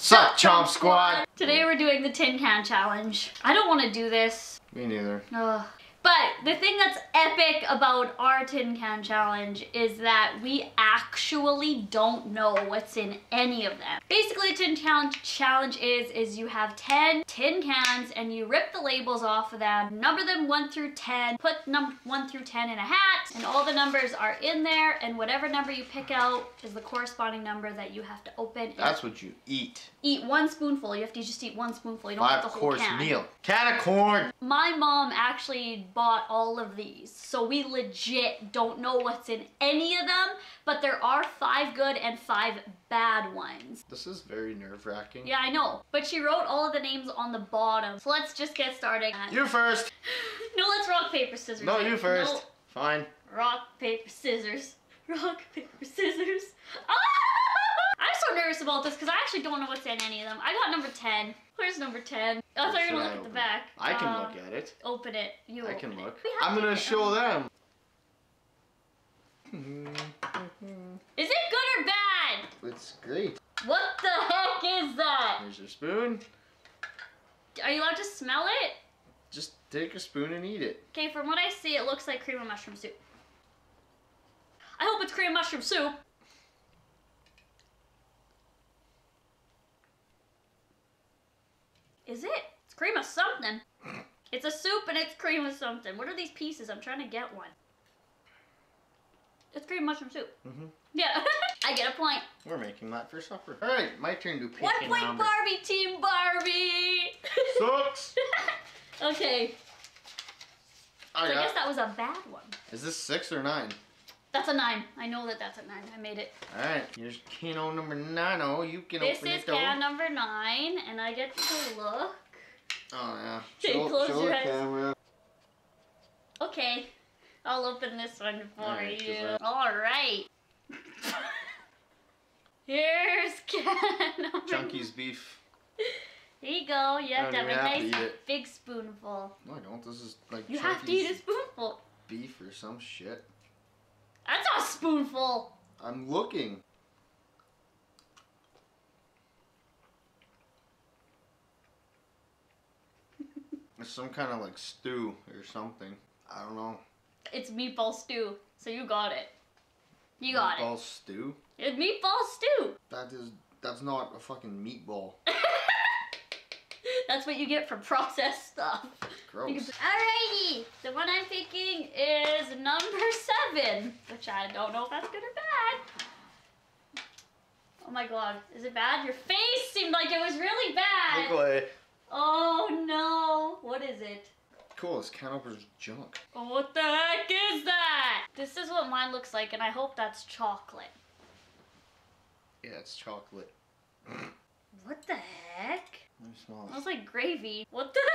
Sup, Chomp Squad? Today we're doing the tin can challenge. I don't want to do this. Me neither. Ugh. But the thing that's epic about our tin can challenge is that we actually don't know what's in any of them. Basically, tin can challenge is is you have 10 tin cans and you rip the labels off of them, number them 1 through 10, put num 1 through 10 in a hat, and all the numbers are in there, and whatever number you pick out is the corresponding number that you have to open. That's what you eat. eat one spoonful. You have to just eat one spoonful. You don't Five have the whole course can. meal. Can of corn. My mom actually bought all of these, so we legit don't know what's in any of them, but there are five good and five bad ones. This is very nerve wracking. Yeah, I know, but she wrote all of the names on the bottom. So let's just get started. You first. no, let's rock, paper, scissors. No, you first. No, Fine. rock, paper, scissors. Rock, paper, scissors. Ah! I'm nervous about this because I actually don't know what's in any of them. I got number 10. Where's number 10? I thought you were gonna look at the back. I can Uh, look at it. Open it. You I open can it. look. I'm gonna get- show them. Is it good or bad? It's great. What the heck is that? Here's your spoon. Are you allowed to smell it? Just take a spoon and eat it. Okay, from what I see, it looks like cream of mushroom soup. I hope it's cream of mushroom soup. Is it? It's cream of something. It's a soup and it's cream of something. What are these pieces? I'm trying to get one. It's cream mushroom soup. Mhm. Yeah, I get a point. We're making that for supper. All right, my turn to pick One point number. Barbie, Team Barbie! Sucks. okay, I so I guess that was a bad one. Is this six or nine? That's a nine. I know that that's a nine. I made it. All right, here's Kano number nine. Oh, you can This open is it though. This is can number nine, and I get to look. Oh yeah. Okay, close your the eyes. camera. Okay, I'll open this one for Alright, 'cause you. All right. Uh, here's can number. Chunky's beef. Here you go. You have to have a even have to nice big spoonful. No, I don't. This is like You have to eat a spoonful. beef or some shit. That's not a spoonful. I'm looking. It's some kind of like stew or something. I don't know. It's meatball stew, so you got it. You got it. meatball stew? It's meatball stew. That is that's not a fucking meatball. That's what you get for processed stuff. Gross. Alrighty, the one I'm picking is number seven, which I don't know if that's good or bad. Oh my god, is it bad? Your face seemed like it was really bad. Look away. Oh no, what is it? Cool, it's Canoper's junk. Oh, what the heck is that? This is what mine looks like, and I hope that's chocolate. Yeah, it's chocolate. What the heck? Let me smell it. Smells like gravy. What the heck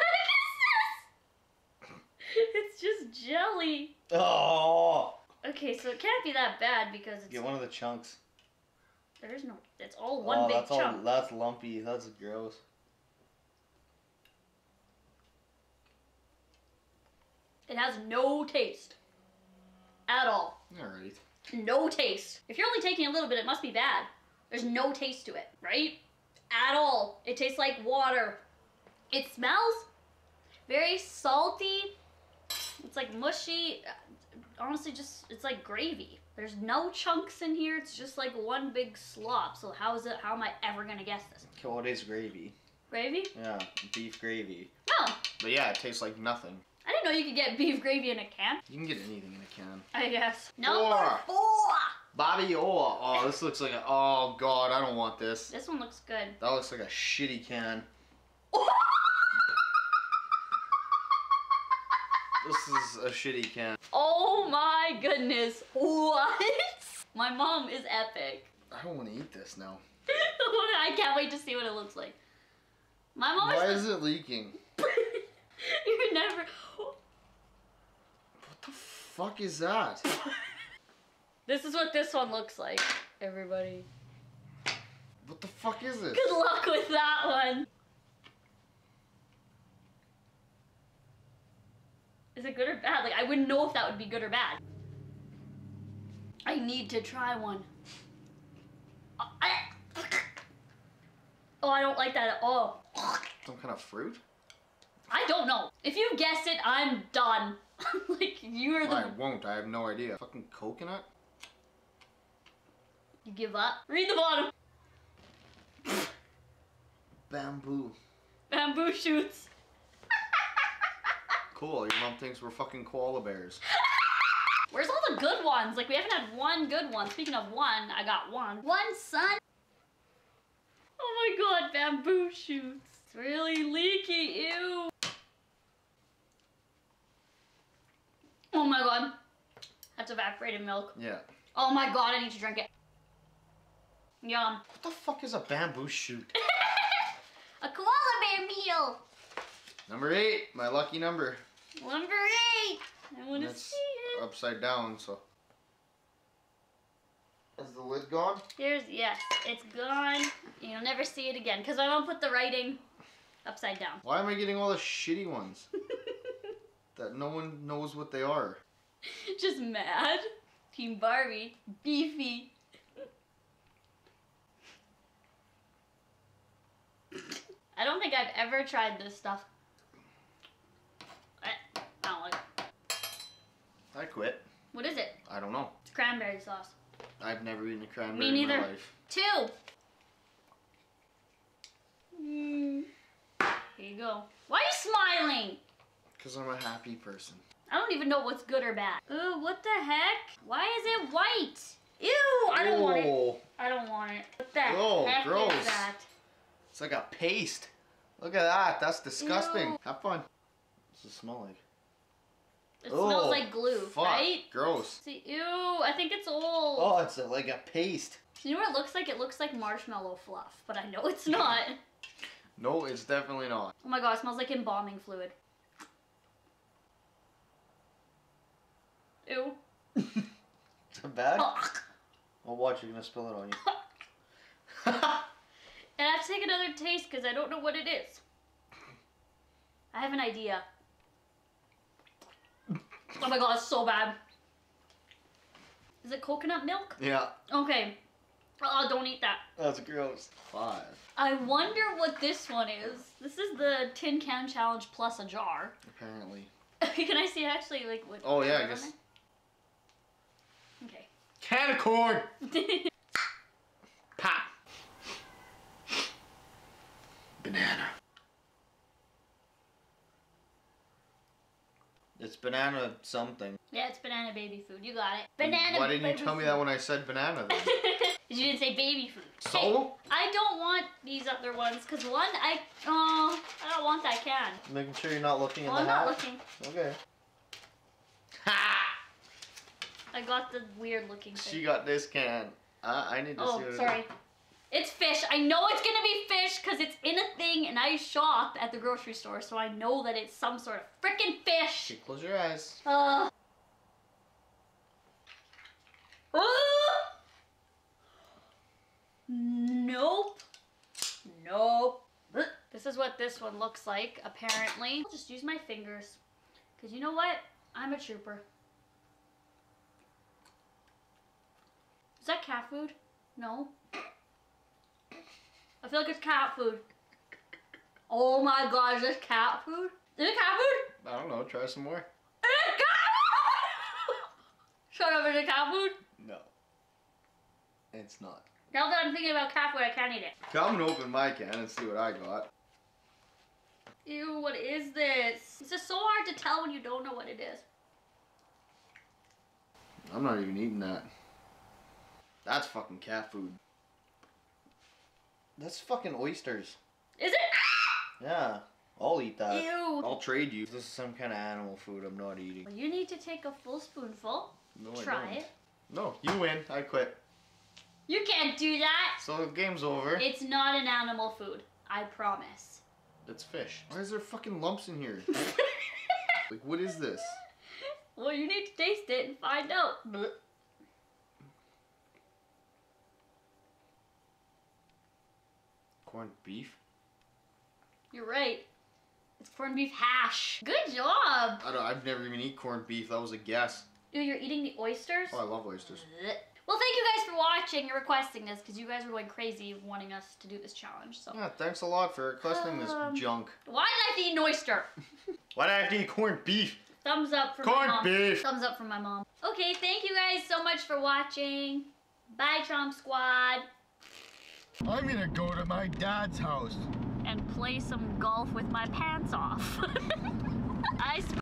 is this? It's just jelly. Oh! Okay, so it can't be that bad because it's Get one of the chunks. There is no. It's all one oh, big that's chunk. all. That's lumpy. That's gross. It has no taste. At all. All right. No taste. If you're only taking a little bit, it must be bad. There's no taste to it, right? At all. It tastes like water. It smells very salty. It's like mushy. Honestly, just it's like gravy. There's no chunks in here. It's just like one big slop. So how is it? How am I ever gonna guess this? Okay, what is gravy? Gravy? Yeah, beef gravy. No. But yeah, it tastes like nothing. I didn't know you could get beef gravy in a can. You can get anything in a can. I guess. Number Four. four. Bobby oh, oh, this looks like a. Oh god, I don't want this. This one looks good. That looks like a shitty can. This is a shitty can. oh my goodness. What? My mom is epic. I don't want to eat this now. I can't wait to see what it looks like. My mom is. Why is. is it leaking? You're never. What the fuck is that? This is what this one looks like, everybody. What the fuck is this? Good luck with that one. Is it good or bad? Like, I wouldn't know if that would be good or bad. I need to try one. I- Oh, I don't like that at all. Some kind of fruit? I don't know. If you guess it, I'm done. like you're the I won't. I have no idea. Fucking coconut? Give up. Read the bottom. Bamboo. Bamboo shoots. Cool. Your mom thinks we're fucking koala bears. Where's all the good ones? Like we haven't had one good one. Speaking of one, I got one. One son. Oh my god, bamboo shoots. It's really leaky. Ew. Oh my god. That's evaporated milk. Yeah. Oh my god, I need to drink it. Yum. What the fuck is a bamboo shoot? A koala bear meal. number eight. My lucky number. Number eight. I want to see it. upside down, so. Is the lid gone? Here's, yes, it's gone. You'll never see it again because I don't put the writing upside down. Why am I getting all the shitty ones? that no one knows what they are. Just mad. Team Barbie. Beefy. I don't think I've ever tried this stuff. I, don't like it. I quit. What is it? I don't know. It's cranberry sauce. I've never eaten a cranberry in neither. my life. Two. Mm. Here you go. Why are you smiling? Because I'm a happy person. I don't even know what's good or bad. Ooh, what the heck? Why is it white? Ew, I don't want it. I don't want it. What the Oh, heck gross. is that? It's like a paste. Look at that. That's disgusting. Ew. Have fun. What's it smell like? It smells Oh, like glue, fuck. right? Gross. See, ew, I think it's old. Oh, it's a, like a paste. You know what it looks like? It looks like marshmallow fluff, but I know it's not. No, it's definitely not. Oh my god, it smells like embalming fluid. Ew. Is it bad? Oh. Watch, you're gonna spill it on you. And I have to take another taste because I don't know what it is. I have an idea. Oh my god, it's so bad. Is it coconut milk? yeah, Okay. Oh, don't eat that. that's gross. Five. I wonder what this one is. This is the tin can challenge plus a jar. Apparently. Can I see actually like what? Oh, yeah, I guess- Okay. Can of corn. Pop. Banana. It's banana something. yeah, it's banana baby food. You got it. Banana. Why didn't you baby tell me that when I said banana then? you didn't say baby food. So? Hey, I don't want these other ones because one, I oh, I don't want that can. Making sure you're not looking in Well, the I'm not looking. Okay. Ha! I got the weird looking thing. She got this can. Uh, I need to see oh, what it sorry. It's fish. I know it's gonna be fish because it's in a thing, and I shop at the grocery store, so I know that it's some sort of freaking fish. Okay, Close your eyes. Uh. Oh! Nope. Nope. This is what this one looks like, apparently. I'll just use my fingers. Because you know what? I'm a trooper. Is that cat food? No. I feel like it's cat food. Oh my god, is this cat food? Is it cat food? I don't know. Try some more. Is it cat food? Shut up, is it cat food? No. It's not. Now that I'm thinking about cat food, I can't eat it. Come and open my can and see what I got. Ew, what is this? It's just so hard to tell when you don't know what it is. I'm not even eating that. That's fucking cat food. That's fucking oysters. Is it? Yeah, I'll eat that. Ew. I'll trade you. This is some kind of animal food I'm not eating. Well, you need to take a full spoonful. No, I Try don't. it. No, you win. I quit. You can't do that. So the game's over. It's not an animal food. I promise. It's fish. Why is there fucking lumps in here? like, what is this? well, you need to taste it and find out. Corned beef? You're right. It's corned beef hash. Good job. I don't. I've never even eaten corned beef. That was a guess. Ew, you're eating the oysters? Oh, I love oysters. Well, thank you guys for watching and requesting this because you guys were going crazy wanting us to do this challenge. So Yeah, thanks a lot for requesting this Um, junk. why did I have to eat an oyster? Why do I have to eat corned beef? Thumbs up for my Corned mom. beef. Thumbs up for my mom. Okay, thank you guys so much for watching. Bye, Chomp Squad. I'm gonna go to my dad's house. And play some golf with my pants off. I